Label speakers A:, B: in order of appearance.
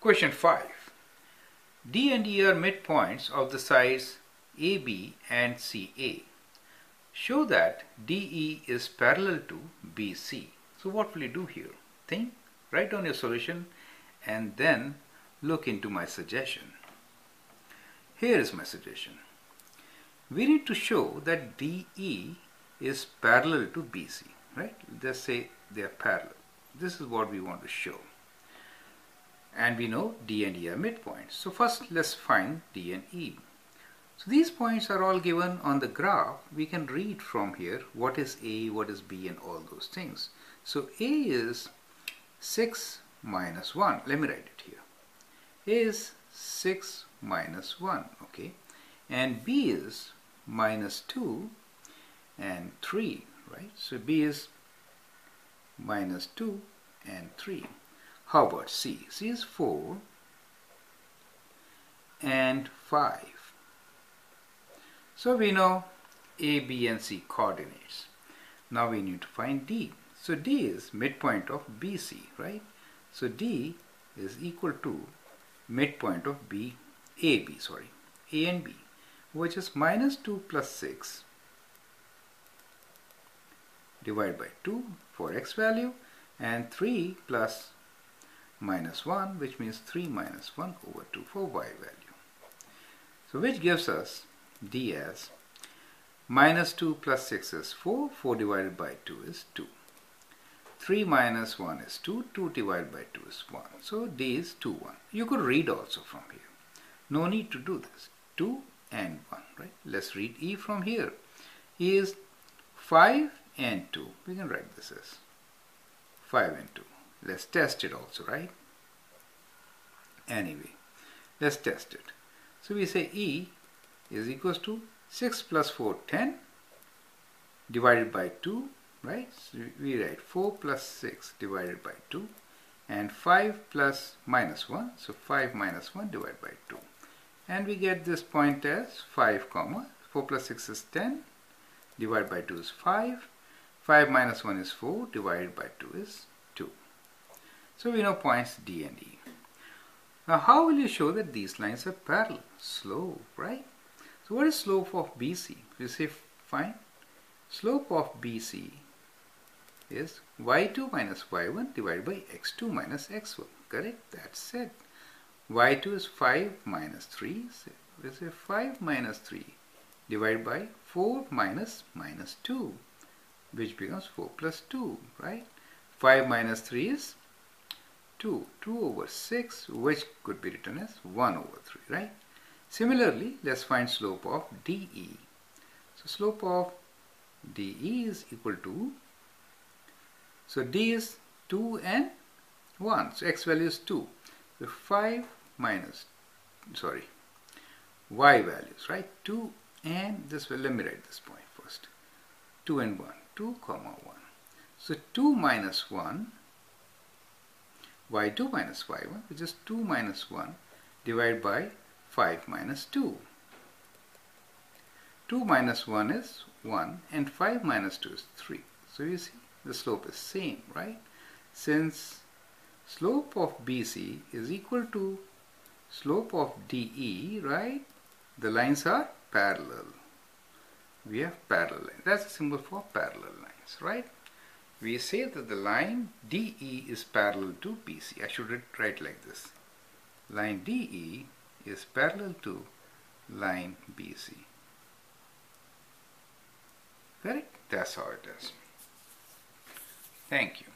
A: Question 5. D and E are midpoints of the sides AB and CA. Show that DE is parallel to BC. So what will you do here? Think, write down your solution and then look into my suggestion. Here is my suggestion. We need to show that DE is parallel to BC, right? Just say they are parallel. This is what we want to show and we know D and E are midpoints. So first let's find D and E. So these points are all given on the graph. We can read from here what is A, what is B and all those things. So A is 6 minus 1. Let me write it here. A is 6 minus 1, okay. And B is minus 2 and 3, right? So B is minus 2 and 3. How about C? C is 4 and 5. So we know A, B and C coordinates. Now we need to find D. So D is midpoint of BC, right? So D is equal to midpoint of B, AB, sorry, A and B, which is minus 2 plus 6 divided by 2 for x value and 3 plus minus 1 which means 3 minus 1 over 2 for y value. So which gives us d as minus 2 plus 6 is 4, 4 divided by 2 is 2. 3 minus 1 is 2, 2 divided by 2 is 1. So d is 2, 1. You could read also from here. No need to do this. 2 and 1, right? Let's read E from here. E is 5 and 2. We can write this as 5 and 2. Let's test it also, right? Anyway, let's test it. So we say E is equals to 6 plus 4, 10 divided by 2, right? So we write 4 plus 6 divided by 2 and 5 plus minus 1, so 5 minus 1 divided by 2. And we get this point as 5 comma, 4 plus 6 is 10, divided by 2 is 5, 5 minus 1 is 4, divided by 2 is so we know points D and E. Now how will you show that these lines are parallel? Slope, right? So what is slope of BC? You say fine. Slope of BC is y2 minus y1 divided by x2 minus x1. Correct? That's it. y2 is 5 minus 3. So we say 5 minus 3 divided by 4 minus minus 2 which becomes 4 plus 2, right? 5 minus 3 is 2. 2 over 6 which could be written as 1 over 3, right? Similarly, let's find slope of DE. So slope of DE is equal to, so D is 2 and 1, so x value is 2. So 5 minus, sorry, y values, right? 2 and this, will let me write this point first. 2 and 1, 2 comma 1. So 2 minus 1 y2 minus y1 which is 2 minus 1 divided by 5 minus 2. 2 minus 1 is 1 and 5 minus 2 is 3. So you see the slope is same, right? Since slope of BC is equal to slope of DE, right? The lines are parallel. We have parallel lines. That's a symbol for parallel lines, right? We say that the line DE is parallel to BC. I should write like this. Line DE is parallel to line BC. Correct? That's how it is. Thank you.